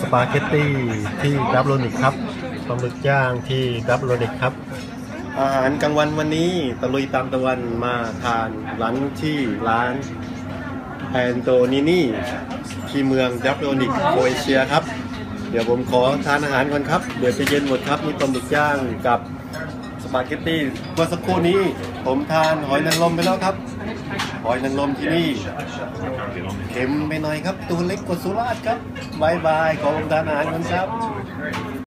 สปาเกตตี้ที่ดูบรอฟนิกครับปลาหมึกย่างที่ดูบรอฟนิกครับ อาหารกลางวันวันนี้ตะลุยตามตะวันมาทานร้านที่ร้าน Antonini ที่เมืองดูบรอฟนิกโครเอเชียครับ เดี๋ยวผมขอทานอาหารก่อนครับ เดี๋ยวจะเย็นหมดครับ มีปลาหมึกย่างกับ สปาเก็ตตี้เมื่อสักครู่นี้ผมทานหอยนางรมไปแล้วครับ หอยนางรมที่นี่เค็มไปหน่อยครับ ตัวเล็กกว่าสุราษฎร์ครับบายบายขอผมทานอาหารก่อนครับ